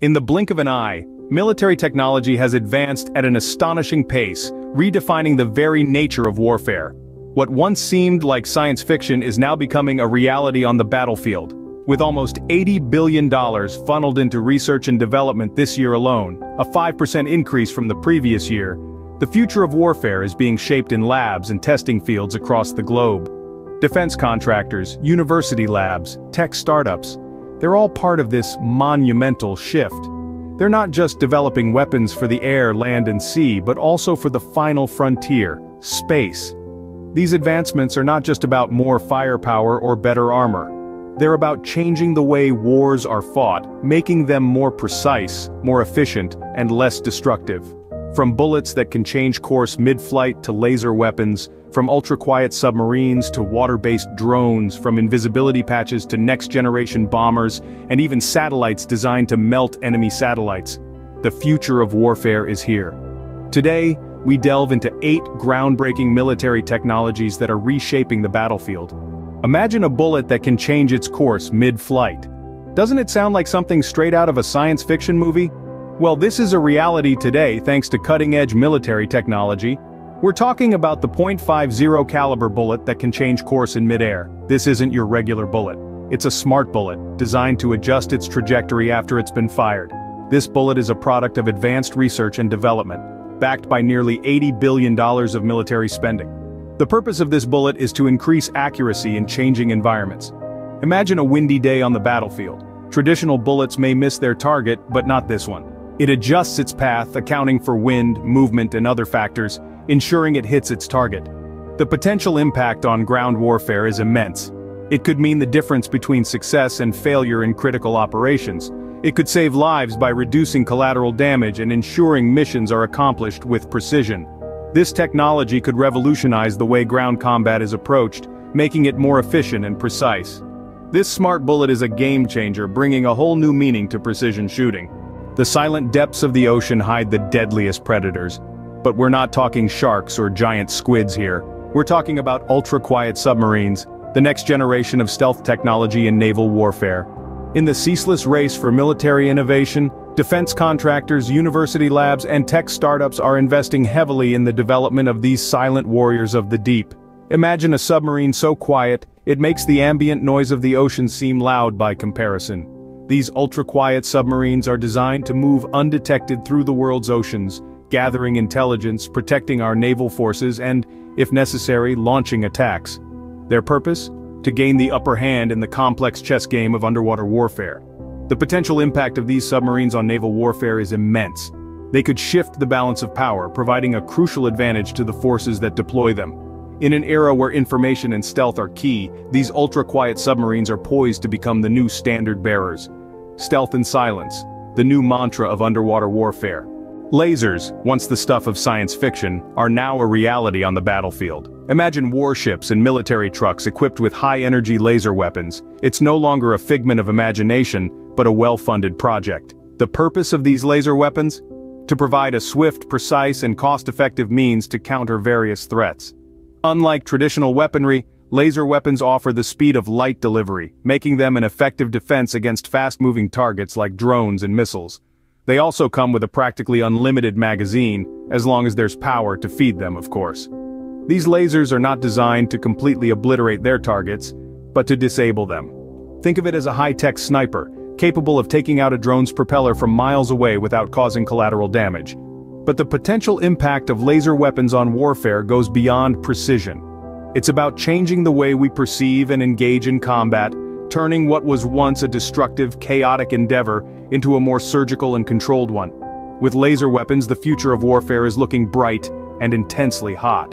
In the blink of an eye, military technology has advanced at an astonishing pace, redefining the very nature of warfare. What once seemed like science fiction is now becoming a reality on the battlefield. With almost $80 billion funneled into research and development this year alone, a 5% increase from the previous year, the future of warfare is being shaped in labs and testing fields across the globe. Defense contractors, university labs, tech startups, they're all part of this monumental shift. They're not just developing weapons for the air, land and sea, but also for the final frontier, space. These advancements are not just about more firepower or better armor. They're about changing the way wars are fought, making them more precise, more efficient, and less destructive. From bullets that can change course mid-flight to laser weapons, from ultra-quiet submarines to water-based drones, from invisibility patches to next-generation bombers, and even satellites designed to melt enemy satellites. The future of warfare is here. Today, we delve into eight groundbreaking military technologies that are reshaping the battlefield. Imagine a bullet that can change its course mid-flight. Doesn't it sound like something straight out of a science fiction movie? Well this is a reality today thanks to cutting-edge military technology, we're talking about the .50 caliber bullet that can change course in midair. This isn't your regular bullet. It's a smart bullet, designed to adjust its trajectory after it's been fired. This bullet is a product of advanced research and development, backed by nearly $80 billion of military spending. The purpose of this bullet is to increase accuracy in changing environments. Imagine a windy day on the battlefield. Traditional bullets may miss their target, but not this one. It adjusts its path, accounting for wind, movement and other factors, ensuring it hits its target. The potential impact on ground warfare is immense. It could mean the difference between success and failure in critical operations. It could save lives by reducing collateral damage and ensuring missions are accomplished with precision. This technology could revolutionize the way ground combat is approached, making it more efficient and precise. This smart bullet is a game changer bringing a whole new meaning to precision shooting. The silent depths of the ocean hide the deadliest predators, but we're not talking sharks or giant squids here. We're talking about ultra-quiet submarines, the next generation of stealth technology in naval warfare. In the ceaseless race for military innovation, defense contractors, university labs, and tech startups are investing heavily in the development of these silent warriors of the deep. Imagine a submarine so quiet, it makes the ambient noise of the ocean seem loud by comparison. These ultra-quiet submarines are designed to move undetected through the world's oceans, gathering intelligence, protecting our naval forces and, if necessary, launching attacks. Their purpose? To gain the upper hand in the complex chess game of underwater warfare. The potential impact of these submarines on naval warfare is immense. They could shift the balance of power, providing a crucial advantage to the forces that deploy them. In an era where information and stealth are key, these ultra-quiet submarines are poised to become the new standard bearers. Stealth and silence, the new mantra of underwater warfare. Lasers, once the stuff of science fiction, are now a reality on the battlefield. Imagine warships and military trucks equipped with high-energy laser weapons. It's no longer a figment of imagination, but a well-funded project. The purpose of these laser weapons? To provide a swift, precise and cost-effective means to counter various threats. Unlike traditional weaponry, laser weapons offer the speed of light delivery, making them an effective defense against fast-moving targets like drones and missiles. They also come with a practically unlimited magazine, as long as there's power to feed them of course. These lasers are not designed to completely obliterate their targets, but to disable them. Think of it as a high-tech sniper, capable of taking out a drone's propeller from miles away without causing collateral damage. But the potential impact of laser weapons on warfare goes beyond precision. It's about changing the way we perceive and engage in combat, turning what was once a destructive, chaotic endeavor into a more surgical and controlled one. With laser weapons the future of warfare is looking bright and intensely hot.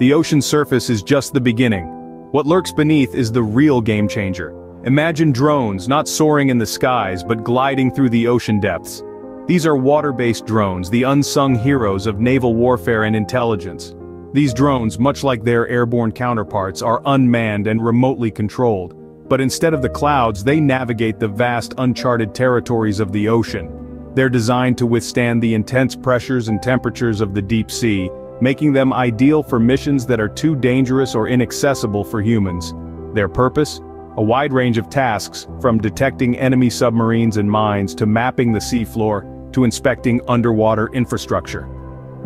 The ocean surface is just the beginning. What lurks beneath is the real game changer. Imagine drones not soaring in the skies but gliding through the ocean depths. These are water-based drones, the unsung heroes of naval warfare and intelligence. These drones, much like their airborne counterparts, are unmanned and remotely controlled. But instead of the clouds they navigate the vast uncharted territories of the ocean. They're designed to withstand the intense pressures and temperatures of the deep sea, making them ideal for missions that are too dangerous or inaccessible for humans. Their purpose? a wide range of tasks, from detecting enemy submarines and mines to mapping the seafloor to inspecting underwater infrastructure.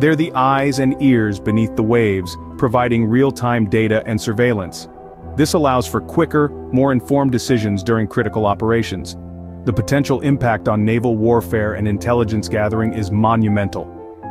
They're the eyes and ears beneath the waves, providing real-time data and surveillance. This allows for quicker, more informed decisions during critical operations. The potential impact on naval warfare and intelligence gathering is monumental.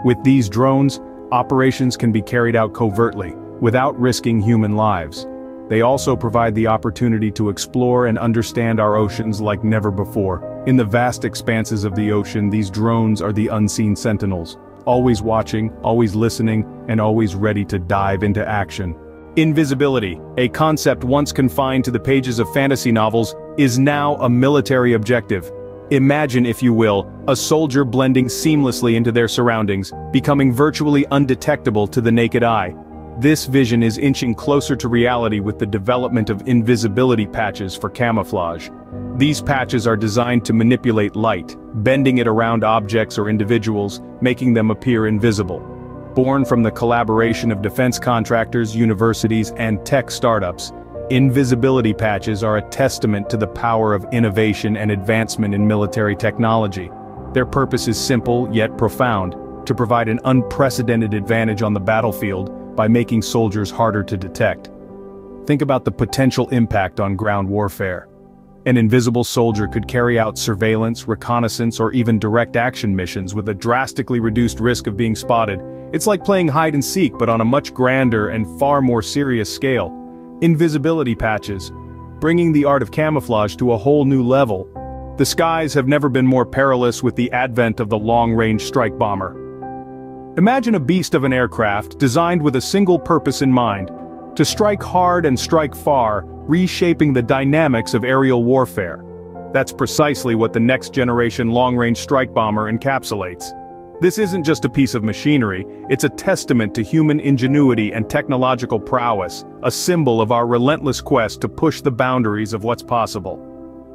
With these drones, operations can be carried out covertly, without risking human lives. They also provide the opportunity to explore and understand our oceans like never before. In the vast expanses of the ocean these drones are the unseen sentinels, always watching, always listening, and always ready to dive into action. Invisibility, a concept once confined to the pages of fantasy novels, is now a military objective. Imagine, if you will, a soldier blending seamlessly into their surroundings, becoming virtually undetectable to the naked eye. This vision is inching closer to reality with the development of invisibility patches for camouflage. These patches are designed to manipulate light, bending it around objects or individuals, making them appear invisible. Born from the collaboration of defense contractors, universities, and tech startups, invisibility patches are a testament to the power of innovation and advancement in military technology. Their purpose is simple yet profound, to provide an unprecedented advantage on the battlefield by making soldiers harder to detect. Think about the potential impact on ground warfare. An invisible soldier could carry out surveillance, reconnaissance or even direct action missions with a drastically reduced risk of being spotted. It's like playing hide and seek but on a much grander and far more serious scale. Invisibility patches, bringing the art of camouflage to a whole new level. The skies have never been more perilous with the advent of the long-range strike bomber. Imagine a beast of an aircraft designed with a single purpose in mind, to strike hard and strike far, reshaping the dynamics of aerial warfare. That's precisely what the next-generation long-range strike bomber encapsulates. This isn't just a piece of machinery, it's a testament to human ingenuity and technological prowess, a symbol of our relentless quest to push the boundaries of what's possible.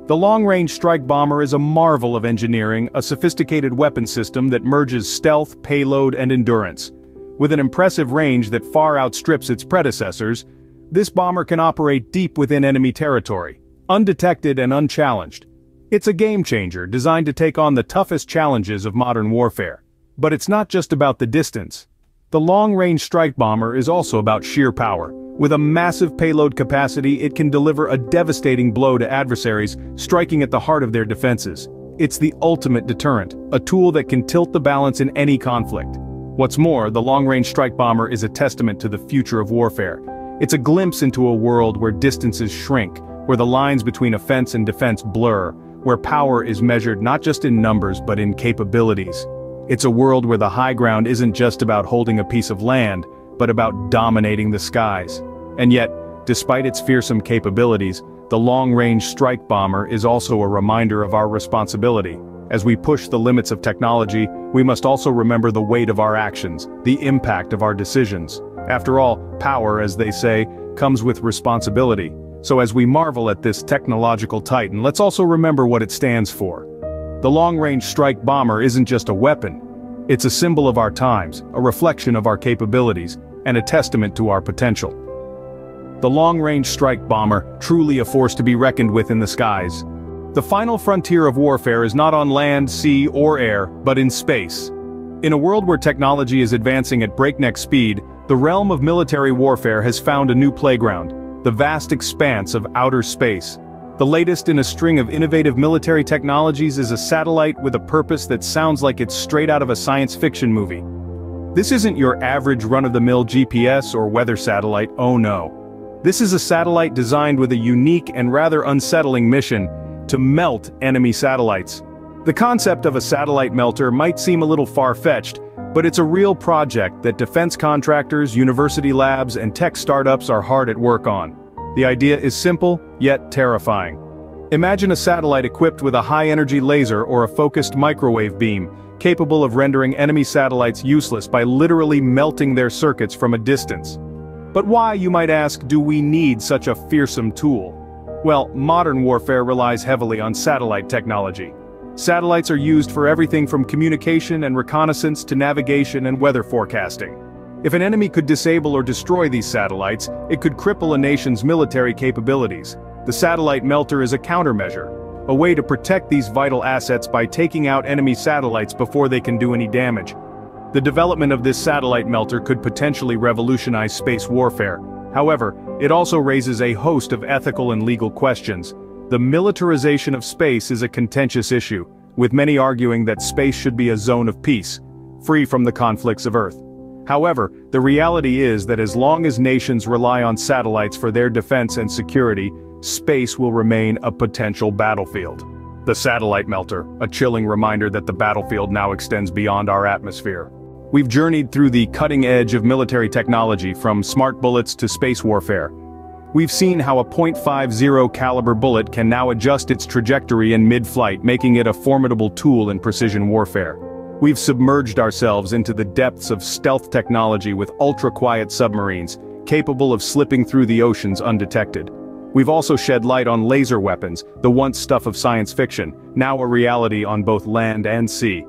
The long-range strike bomber is a marvel of engineering, a sophisticated weapon system that merges stealth, payload and endurance. With an impressive range that far outstrips its predecessors, this bomber can operate deep within enemy territory, undetected and unchallenged. It's a game-changer designed to take on the toughest challenges of modern warfare. But it's not just about the distance. The long-range strike bomber is also about sheer power. With a massive payload capacity it can deliver a devastating blow to adversaries, striking at the heart of their defenses. It's the ultimate deterrent, a tool that can tilt the balance in any conflict. What's more, the long-range strike bomber is a testament to the future of warfare. It's a glimpse into a world where distances shrink, where the lines between offense and defense blur, where power is measured not just in numbers but in capabilities. It's a world where the high ground isn't just about holding a piece of land, but about dominating the skies. And yet, despite its fearsome capabilities, the long-range strike bomber is also a reminder of our responsibility. As we push the limits of technology, we must also remember the weight of our actions, the impact of our decisions. After all, power, as they say, comes with responsibility. So as we marvel at this technological titan let's also remember what it stands for. The long-range strike bomber isn't just a weapon. It's a symbol of our times, a reflection of our capabilities, and a testament to our potential. The long-range strike bomber, truly a force to be reckoned with in the skies. The final frontier of warfare is not on land, sea, or air, but in space. In a world where technology is advancing at breakneck speed, the realm of military warfare has found a new playground, the vast expanse of outer space. The latest in a string of innovative military technologies is a satellite with a purpose that sounds like it's straight out of a science fiction movie. This isn't your average run-of-the-mill GPS or weather satellite, oh no. This is a satellite designed with a unique and rather unsettling mission, to melt enemy satellites. The concept of a satellite melter might seem a little far-fetched, but it's a real project that defense contractors, university labs, and tech startups are hard at work on. The idea is simple, yet terrifying. Imagine a satellite equipped with a high-energy laser or a focused microwave beam, capable of rendering enemy satellites useless by literally melting their circuits from a distance. But why, you might ask, do we need such a fearsome tool? Well, modern warfare relies heavily on satellite technology. Satellites are used for everything from communication and reconnaissance to navigation and weather forecasting. If an enemy could disable or destroy these satellites, it could cripple a nation's military capabilities. The satellite melter is a countermeasure, a way to protect these vital assets by taking out enemy satellites before they can do any damage. The development of this satellite melter could potentially revolutionize space warfare. However, it also raises a host of ethical and legal questions. The militarization of space is a contentious issue, with many arguing that space should be a zone of peace, free from the conflicts of Earth. However, the reality is that as long as nations rely on satellites for their defense and security, space will remain a potential battlefield. The satellite melter, a chilling reminder that the battlefield now extends beyond our atmosphere. We've journeyed through the cutting edge of military technology from smart bullets to space warfare. We've seen how a .50 caliber bullet can now adjust its trajectory in mid-flight making it a formidable tool in precision warfare. We've submerged ourselves into the depths of stealth technology with ultra-quiet submarines, capable of slipping through the oceans undetected. We've also shed light on laser weapons, the once stuff of science fiction, now a reality on both land and sea.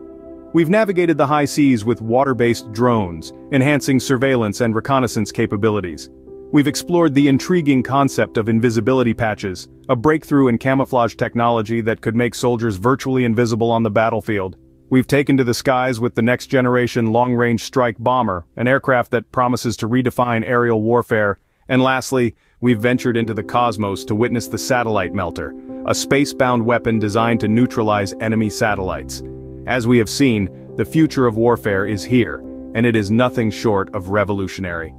We've navigated the high seas with water-based drones, enhancing surveillance and reconnaissance capabilities. We've explored the intriguing concept of invisibility patches, a breakthrough in camouflage technology that could make soldiers virtually invisible on the battlefield. We've taken to the skies with the next-generation long-range strike bomber, an aircraft that promises to redefine aerial warfare. And lastly, we've ventured into the cosmos to witness the satellite melter, a space-bound weapon designed to neutralize enemy satellites. As we have seen, the future of warfare is here, and it is nothing short of revolutionary.